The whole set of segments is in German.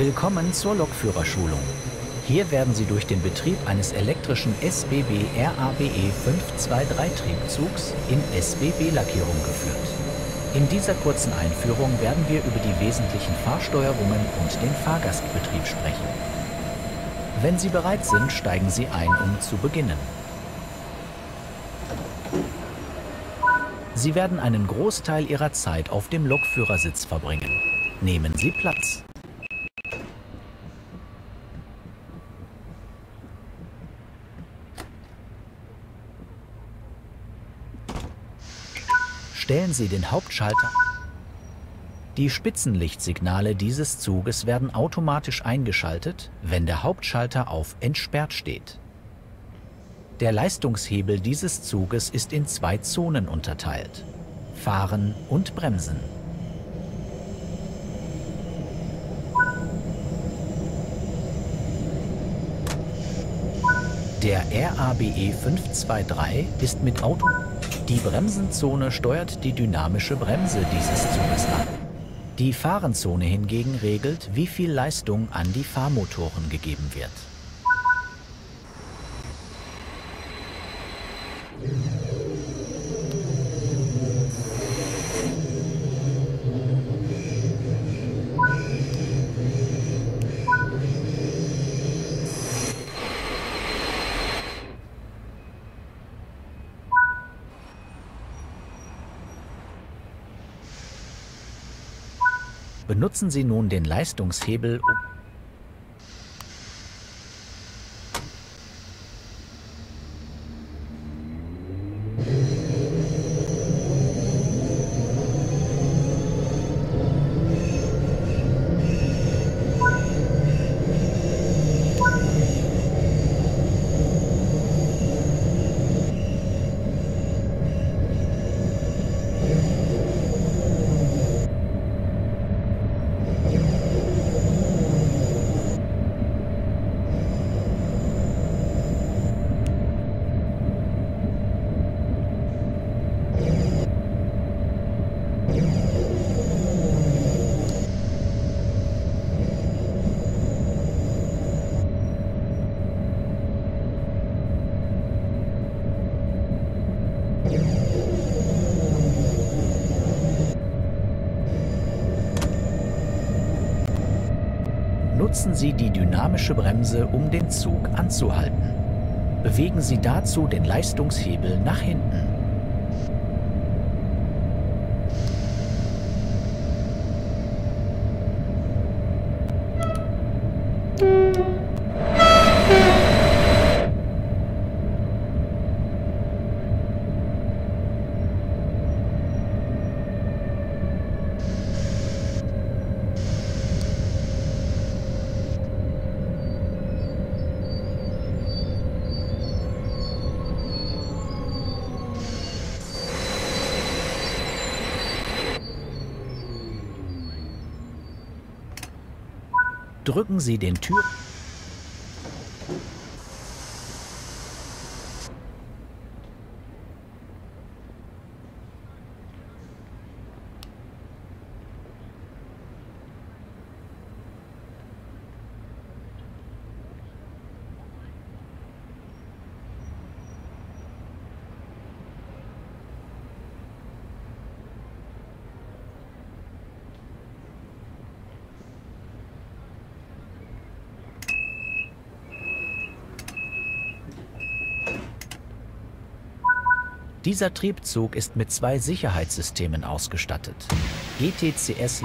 Willkommen zur Lokführerschulung. Hier werden Sie durch den Betrieb eines elektrischen SBB RABE 523-Triebzugs in SBB-Lackierung geführt. In dieser kurzen Einführung werden wir über die wesentlichen Fahrsteuerungen und den Fahrgastbetrieb sprechen. Wenn Sie bereit sind, steigen Sie ein, um zu beginnen. Sie werden einen Großteil Ihrer Zeit auf dem Lokführersitz verbringen. Nehmen Sie Platz. Stellen Sie den Hauptschalter. Die Spitzenlichtsignale dieses Zuges werden automatisch eingeschaltet, wenn der Hauptschalter auf Entsperrt steht. Der Leistungshebel dieses Zuges ist in zwei Zonen unterteilt. Fahren und Bremsen. Der RABE 523 ist mit Auto. Die Bremsenzone steuert die dynamische Bremse dieses Zuges an. Die Fahrenzone hingegen regelt, wie viel Leistung an die Fahrmotoren gegeben wird. Benutzen Sie nun den Leistungshebel, um Nutzen Sie die dynamische Bremse, um den Zug anzuhalten. Bewegen Sie dazu den Leistungshebel nach hinten. Drücken Sie den Tür... Dieser Triebzug ist mit zwei Sicherheitssystemen ausgestattet. ETCS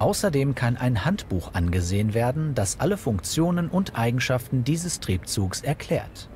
Außerdem kann ein Handbuch angesehen werden, das alle Funktionen und Eigenschaften dieses Triebzugs erklärt.